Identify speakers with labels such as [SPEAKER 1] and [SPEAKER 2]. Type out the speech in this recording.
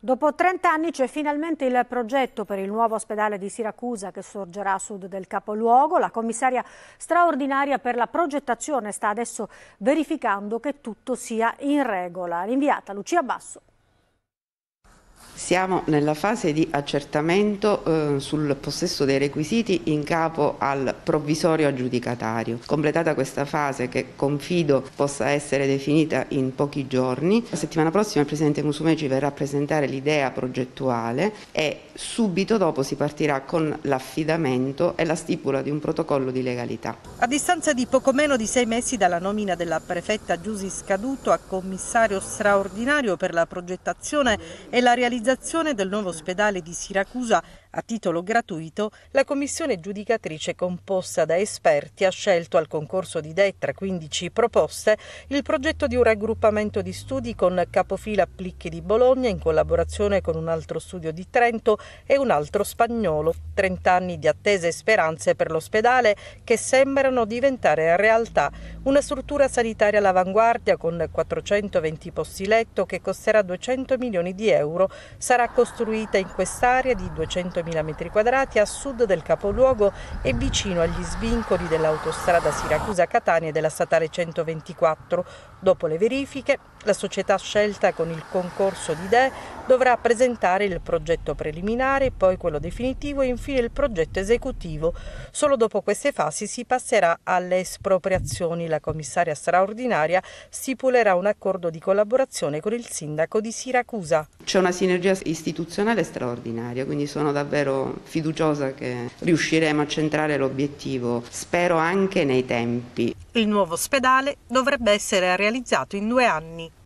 [SPEAKER 1] Dopo 30 anni c'è finalmente il progetto per il nuovo ospedale di Siracusa che sorgerà a sud del capoluogo. La commissaria straordinaria per la progettazione sta adesso verificando che tutto sia in regola. L'inviata Lucia Basso.
[SPEAKER 2] Siamo nella fase di accertamento eh, sul possesso dei requisiti in capo al provvisorio aggiudicatario. Completata questa fase che confido possa essere definita in pochi giorni, la settimana prossima il Presidente Musumeci verrà a presentare l'idea progettuale e subito dopo si partirà con l'affidamento e la stipula di un protocollo di legalità.
[SPEAKER 3] A distanza di poco meno di sei mesi dalla nomina della prefetta Giusy Scaduto a commissario straordinario per la progettazione e la realizzazione realizzazione del nuovo ospedale di Siracusa a titolo gratuito, la commissione giudicatrice composta da esperti ha scelto al concorso di idee tra 15 proposte il progetto di un raggruppamento di studi con capofila Plicchi di Bologna in collaborazione con un altro studio di Trento e un altro spagnolo. 30 anni di attese e speranze per l'ospedale che sembrano diventare realtà. Una struttura sanitaria all'avanguardia con 420 posti letto che costerà 200 milioni di euro. Sarà costruita in quest'area di 200 100.000 m2 a sud del capoluogo e vicino agli svincoli dell'autostrada Siracusa-Catania e della statale 124. Dopo le verifiche, la società scelta con il concorso di idee dovrà presentare il progetto preliminare, poi quello definitivo e infine il progetto esecutivo. Solo dopo queste fasi si passerà alle espropriazioni. La commissaria straordinaria stipulerà un accordo di collaborazione con il sindaco di Siracusa.
[SPEAKER 2] C'è una sinergia istituzionale straordinaria, quindi sono davvero fiduciosa che riusciremo a centrare l'obiettivo, spero anche nei tempi.
[SPEAKER 3] Il nuovo ospedale dovrebbe essere realizzato in due anni.